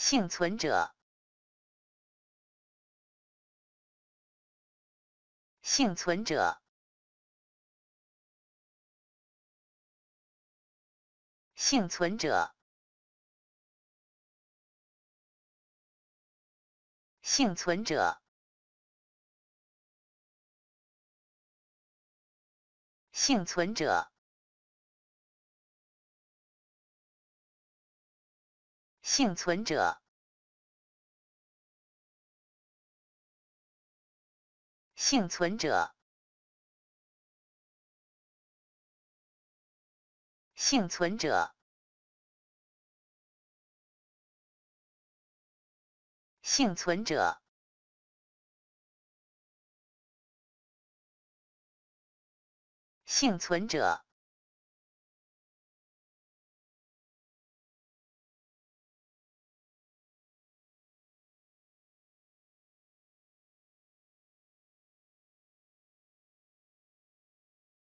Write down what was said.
幸存者，幸存者，幸存者，幸存者，幸存者。幸存者，幸存者，幸存者，幸存者，幸存者。